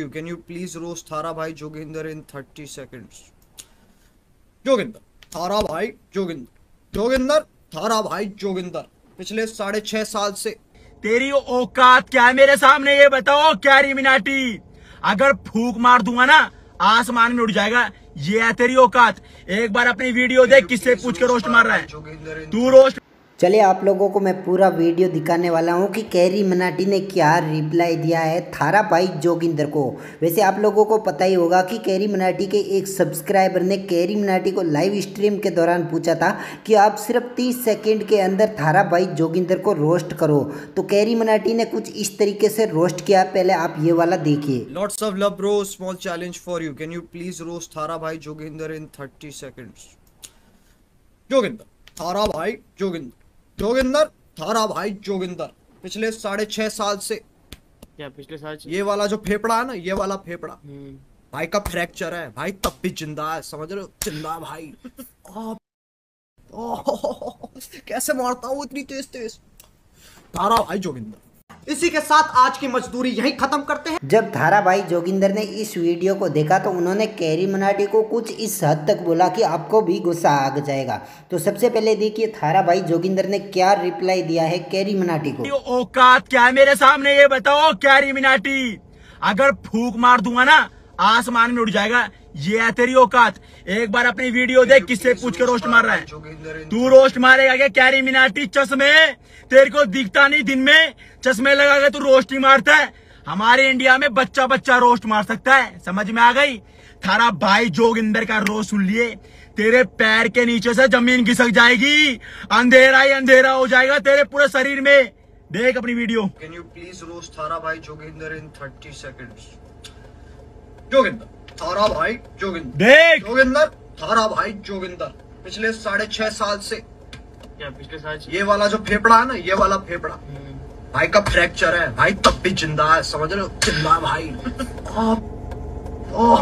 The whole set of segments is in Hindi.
you. Can you please roast Thara Bhai Joginder in 30 seconds? Joginder थारा भाई जोगिंदर जोगिंदर थारा भाई जोगिंदर पिछले साढ़े छह साल से। तेरी औकात क्या है मेरे सामने ये बताओ क्या मिनाटी अगर फूक मार दूँगा ना आसमान में उड़ जाएगा। ये है तेरी औकात। एक बार अपनी वीडियो देख किससे पूछ के रोस्ट मार रहा है? तू रोस्ट चलिए आप लोगों को मैं पूरा वीडियो दिखाने वाला हूँ कि कैरी मनाटी ने क्या रिप्लाई दिया है थारा भाई जोगिंदर को। वैसे आप लोगों को पता ही होगा कि कैरी मनाटी के एक सब्सक्राइबर ने कैरी मनाटी को लाइव स्ट्रीम के दौरान पूछा था कि आप सिर्फ़ 30 सेकंड के अंदर थारा भाई जोगिंदर को रोस्ट करो। तो कैरी मनाटी ने कुछ इस तरीके से रोस्ट किया। पहले आप ये वाला देखिए। Lots of love bro small challenge for you can you please roast थारा भाई Joginder in thirty seconds Joginder, थारा भाई जोगिंदर। जोगिंदर थारा भाई जोगिंदर। पिछले साढ़े छह साल से। क्या पिछले साल ये वाला जो फेफड़ा है ना ये वाला फेफड़ा। हम्म। भाई का फ्रैक्चर है। भाई तब भी ज़िंदा है समझ रहे हो? ज़िंदा भाई। ओ, ओ, कैसे मारता हूँ इतनी तेज तेज थारा भाई जोगिंदर। इसी के साथ आज की मजदूरी यही खत्म करते हैं। जब धारा भाई जोगिंदर ने इस वीडियो को देखा तो उन्होंने कैरी मनाटी को कुछ इस हद तक बोला कि आपको भी गुस्सा आ जाएगा। तो सबसे पहले देखिए थारा भाई जोगिंदर ने क्या रिप्लाई दिया है कैरी मनाटी को? औकात क्या है मेरे सामने? ये बताओ कैरी मनाटी अगर फूक मार दूँगा ना आसमान में उड़ जाएगा। ये है तेरी औकात। एक बार अपनी वीडियो देख, किससे पूछ के रोस्ट मार रहा है? तू रोस्ट मारेगा क्या? कैरी मिनाटी चश्मे? तेरे को दिखता नहीं दिन में। चश्मे लगा के तू रोस्ट ही मारता है। हमारे इंडिया में बच्चा बच्चा रोस्ट मार सकता है। समझ में आ गई? थारा भाई जोगिंदर का रोस्ट सुन लिए। तेरे पैर के नीचे से ज़मीन घिसक जाएगी। अंधेरा ही अंधेरा हो जाएगा तेरे पूरे शरीर में। देख अपनी video. Can you please roast थारा भाई Joginder in thirty seconds Joginder थारा भाई जोगिंदर। देख। जोगिंदर थारा भाई जोगिंदर। पिछले साढ़े छह साल से। क्या पिछले साल ये वाला जो फेफड़ा है ना ये वाला फेफड़ा। हम्म। भाई का फ्रैक्चर है। भाई तब भी ज़िंदा है समझ रहे हो? ज़िंदा भाई। ओ, ओ,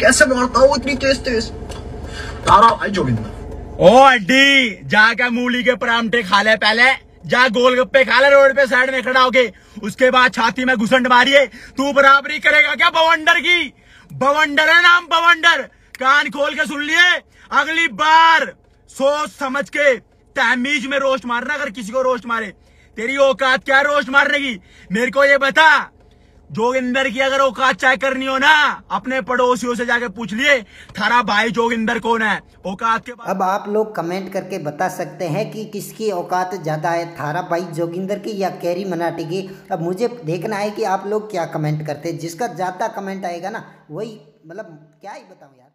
कैसे मारता हूँ इतनी तेज तेज? तारा भाई जोगिंदर। ओ अड्डी जाके मूली के परामठे खा ले पहले। जा गोलगप्पे खा ले, रोड पे साइड में खड़ा होके। उसके बाद छाती में घुसंड मारिए। तू बराबरी करेगा क्या बवंडर की? बवंडर है नाम बवंडर। कान खोल के सुन लिए। अगली बार सोच समझ के तहमीज में रोस्ट मारना, अगर किसी को रोस्ट मारे। तेरी औकात क्या रोस्ट मारने की? मेरे को ये बता। जोगिंदर की अगर औकात चेक करनी हो ना, अपने पड़ोसियों से जाके पूछ लिए, थारा भाई जोगिंदर कौन है? औकात के अब आप लोग कमेंट करके बता सकते हैं कि किसकी औकात ज़्यादा है, थारा भाई जोगिंदर की या कैरी मनाटी की। अब मुझे देखना है कि आप लोग क्या कमेंट करते हैं। जिसका ज़्यादा कमेंट आएगा ना, वही मतलब क्या ही बताऊँ यार।